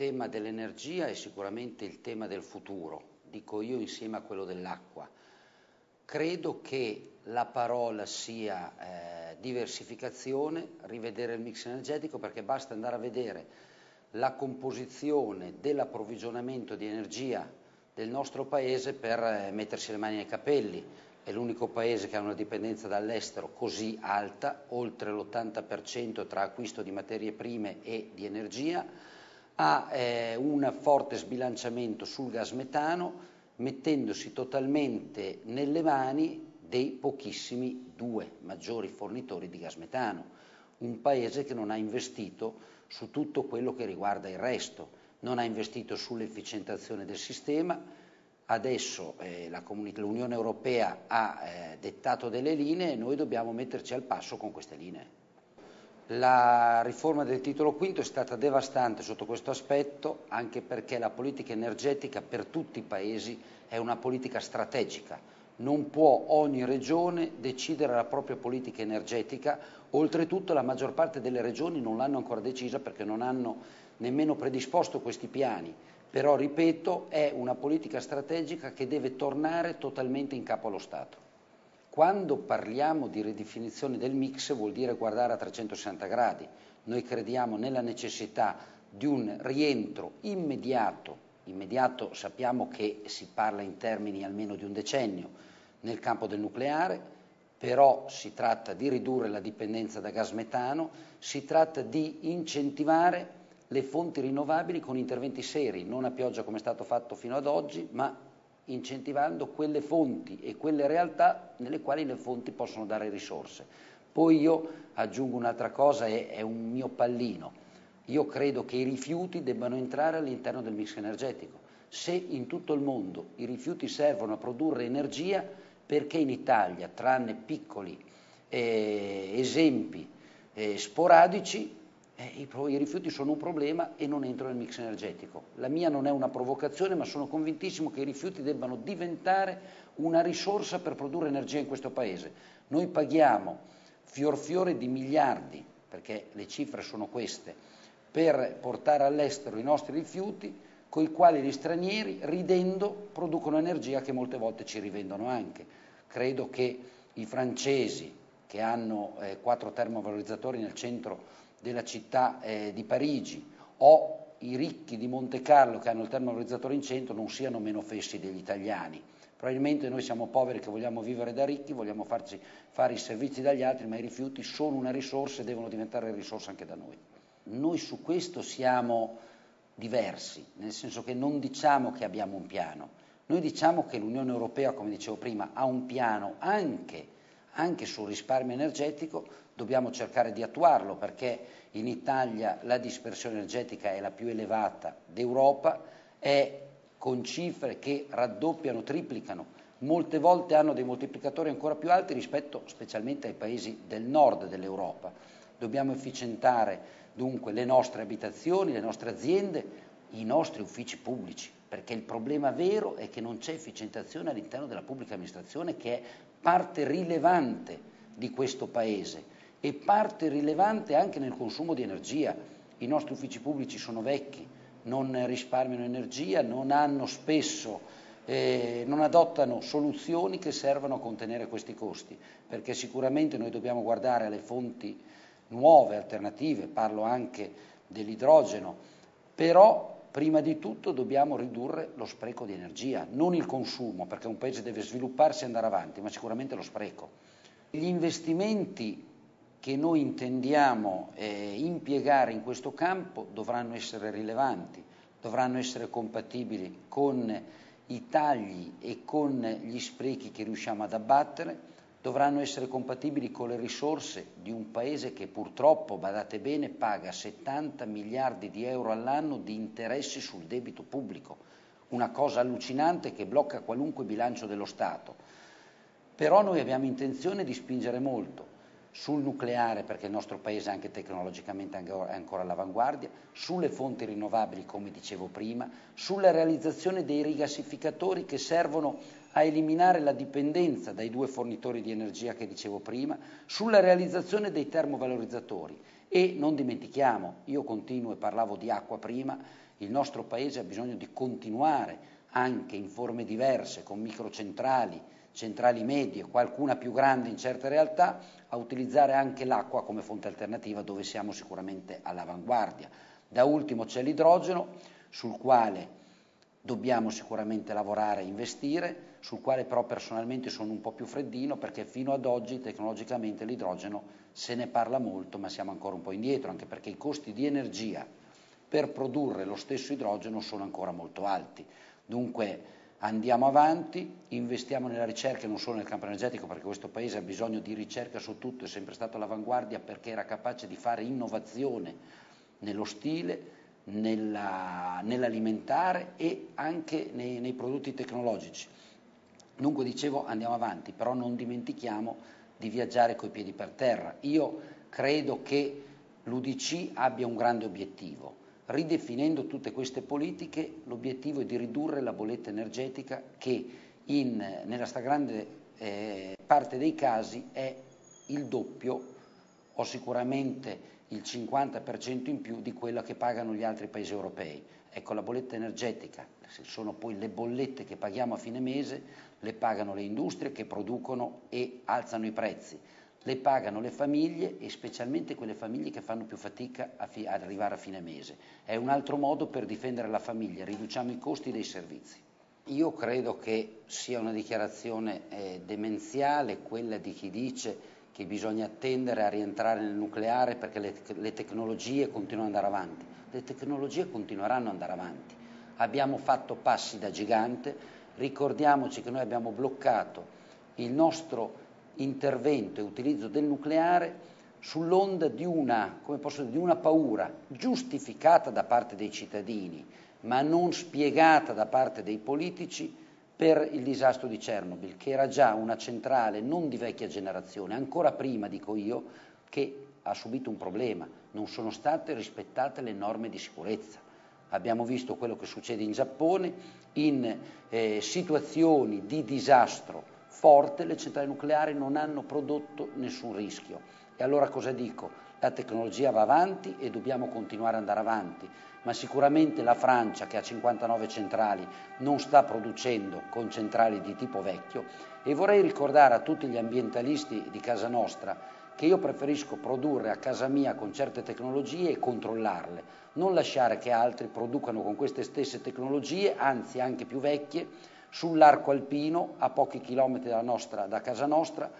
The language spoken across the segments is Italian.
tema dell'energia è sicuramente il tema del futuro, dico io insieme a quello dell'acqua. Credo che la parola sia eh, diversificazione, rivedere il mix energetico perché basta andare a vedere la composizione dell'approvvigionamento di energia del nostro paese per eh, mettersi le mani nei capelli. È l'unico paese che ha una dipendenza dall'estero così alta, oltre l'80% tra acquisto di materie prime e di energia, ha eh, un forte sbilanciamento sul gas metano, mettendosi totalmente nelle mani dei pochissimi due maggiori fornitori di gas metano. Un paese che non ha investito su tutto quello che riguarda il resto, non ha investito sull'efficientazione del sistema, adesso eh, l'Unione Europea ha eh, dettato delle linee e noi dobbiamo metterci al passo con queste linee. La riforma del titolo quinto è stata devastante sotto questo aspetto, anche perché la politica energetica per tutti i paesi è una politica strategica. Non può ogni regione decidere la propria politica energetica, oltretutto la maggior parte delle regioni non l'hanno ancora decisa perché non hanno nemmeno predisposto questi piani. Però, ripeto, è una politica strategica che deve tornare totalmente in capo allo Stato. Quando parliamo di ridefinizione del mix vuol dire guardare a 360 gradi. Noi crediamo nella necessità di un rientro immediato, immediato sappiamo che si parla in termini almeno di un decennio, nel campo del nucleare, però si tratta di ridurre la dipendenza da gas metano, si tratta di incentivare le fonti rinnovabili con interventi seri, non a pioggia come è stato fatto fino ad oggi, ma incentivando quelle fonti e quelle realtà nelle quali le fonti possono dare risorse. Poi io aggiungo un'altra cosa, è, è un mio pallino. Io credo che i rifiuti debbano entrare all'interno del mix energetico. Se in tutto il mondo i rifiuti servono a produrre energia, perché in Italia, tranne piccoli eh, esempi eh, sporadici, eh, i, rifiuti sono un problema e non entrano nel mix energetico. La mia non è una provocazione, ma sono convintissimo che i rifiuti debbano diventare una risorsa per produrre energia in questo Paese. Noi paghiamo fior fiore di miliardi, perché le cifre sono queste, per portare all'estero i nostri rifiuti, con i quali gli stranieri, ridendo, producono energia che molte volte ci rivendono anche. Credo che i francesi, che hanno eh, quattro termovalorizzatori nel centro della città eh, di Parigi o i ricchi di Monte Carlo che hanno il termovalorizzatore in centro non siano meno fessi degli italiani. Probabilmente noi siamo poveri che vogliamo vivere da ricchi, vogliamo farci fare i servizi dagli altri, ma i rifiuti sono una risorsa e devono diventare risorsa anche da noi. Noi su questo siamo diversi, nel senso che non diciamo che abbiamo un piano, noi diciamo che l'Unione Europea, come dicevo prima, ha un piano anche, anche sul risparmio energetico dobbiamo cercare di attuarlo perché in Italia la dispersione energetica è la più elevata d'Europa, è con cifre che raddoppiano, triplicano, molte volte hanno dei moltiplicatori ancora più alti rispetto specialmente ai paesi del nord dell'Europa. Dobbiamo efficientare dunque le nostre abitazioni, le nostre aziende, i nostri uffici pubblici, perché il problema vero è che non c'è efficientazione all'interno della pubblica amministrazione che è parte rilevante di questo Paese e parte rilevante anche nel consumo di energia. I nostri uffici pubblici sono vecchi, non risparmiano energia, non hanno spesso, eh, non adottano soluzioni che servano a contenere questi costi, perché sicuramente noi dobbiamo guardare alle fonti nuove, alternative, parlo anche dell'idrogeno, però prima di tutto dobbiamo ridurre lo spreco di energia, non il consumo, perché un paese deve svilupparsi e andare avanti, ma sicuramente lo spreco. Gli investimenti che noi intendiamo eh, impiegare in questo campo dovranno essere rilevanti, dovranno essere compatibili con i tagli e con gli sprechi che riusciamo ad abbattere, dovranno essere compatibili con le risorse di un paese che purtroppo, badate bene, paga 70 miliardi di euro all'anno di interessi sul debito pubblico, una cosa allucinante che blocca qualunque bilancio dello Stato. Però noi abbiamo intenzione di spingere molto sul nucleare perché il nostro paese anche tecnologicamente è ancora all'avanguardia, sulle fonti rinnovabili come dicevo prima, sulla realizzazione dei rigassificatori che servono a eliminare la dipendenza dai due fornitori di energia che dicevo prima, sulla realizzazione dei termovalorizzatori E non dimentichiamo, io continuo e parlavo di acqua prima, il nostro Paese ha bisogno di continuare anche in forme diverse, con microcentrali, centrali medie, qualcuna più grande in certe realtà, a utilizzare anche l'acqua come fonte alternativa dove siamo sicuramente all'avanguardia. Da ultimo c'è l'idrogeno, sul quale dobbiamo sicuramente lavorare e investire, sul quale però personalmente sono un po' più freddino perché fino ad oggi tecnologicamente l'idrogeno se ne parla molto ma siamo ancora un po' indietro, anche perché i costi di energia per produrre lo stesso idrogeno sono ancora molto alti. Dunque andiamo avanti, investiamo nella ricerca non solo nel campo energetico perché questo Paese ha bisogno di ricerca su tutto, è sempre stato all'avanguardia perché era capace di fare innovazione nello stile, nella, nell'alimentare e anche nei, nei prodotti tecnologici. Dunque dicevo andiamo avanti, però non dimentichiamo di viaggiare coi piedi per terra. Io credo che l'UDC abbia un grande obiettivo, ridefinendo tutte queste politiche, l'obiettivo è di ridurre la bolletta energetica che in, nella stragrande eh, parte dei casi è il doppio o sicuramente il 50% in più di quella che pagano gli altri paesi europei. Ecco, la bolletta energetica, se sono poi le bollette che paghiamo a fine mese, le pagano le industrie che producono e alzano i prezzi le pagano le famiglie e specialmente quelle famiglie che fanno più fatica ad arrivare a fine mese. È un altro modo per difendere la famiglia, riduciamo i costi dei servizi. Io credo che sia una dichiarazione eh, demenziale quella di chi dice che bisogna attendere a rientrare nel nucleare perché le, le tecnologie continuano ad andare avanti. Le tecnologie continueranno ad andare avanti. Abbiamo fatto passi da gigante, ricordiamoci che noi abbiamo bloccato il nostro intervento e utilizzo del nucleare sull'onda di una, dire, di una paura giustificata da parte dei cittadini, ma non spiegata da parte dei politici per il disastro di Chernobyl, che era già una centrale non di vecchia generazione, ancora prima, dico io, che ha subito un problema, non sono state rispettate le norme di sicurezza. Abbiamo visto quello che succede in Giappone, in eh, situazioni di disastro forte, le centrali nucleari non hanno prodotto nessun rischio. E allora cosa dico? La tecnologia va avanti e dobbiamo continuare ad andare avanti, ma sicuramente la Francia, che ha 59 centrali, non sta producendo con centrali di tipo vecchio e vorrei ricordare a tutti gli ambientalisti di casa nostra che io preferisco produrre a casa mia con certe tecnologie e controllarle, non lasciare che altri producano con queste stesse tecnologie, anzi anche più vecchie, sull'arco alpino, a pochi chilometri da, nostra, da casa nostra,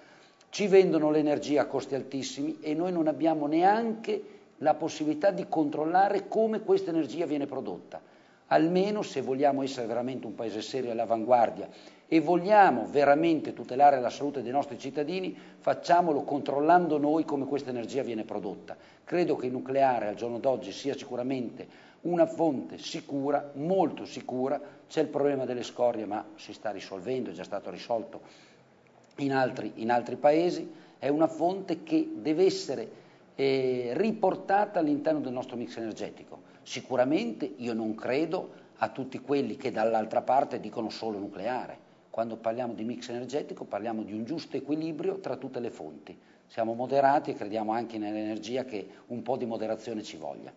ci vendono l'energia a costi altissimi e noi non abbiamo neanche la possibilità di controllare come questa energia viene prodotta. Almeno se vogliamo essere veramente un paese serio all'avanguardia e vogliamo veramente tutelare la salute dei nostri cittadini, facciamolo controllando noi come questa energia viene prodotta. Credo che il nucleare al giorno d'oggi sia sicuramente una fonte sicura, molto sicura, c'è il problema delle scorie ma si sta risolvendo, è già stato risolto in altri, in altri paesi, è una fonte che deve essere eh, riportata all'interno del nostro mix energetico. Sicuramente io non credo a tutti quelli che dall'altra parte dicono solo nucleare. Quando parliamo di mix energetico parliamo di un giusto equilibrio tra tutte le fonti. Siamo moderati e crediamo anche nell'energia che un po' di moderazione ci voglia.